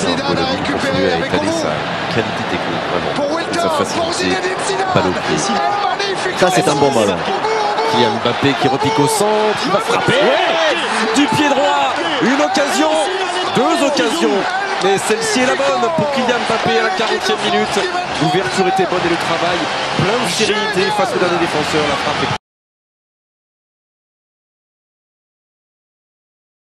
Zidane a récupéré vraiment. Pour Ça, c'est un bon ballon. Kylian Mbappé qui repique au centre, il va frapper. Du pied droit, une occasion, deux occasions. Mais celle-ci est la bonne pour Kylian Mbappé à la 40e minute. L'ouverture était bonne et le travail plein de sérénité face au dernier défenseur. La frappe est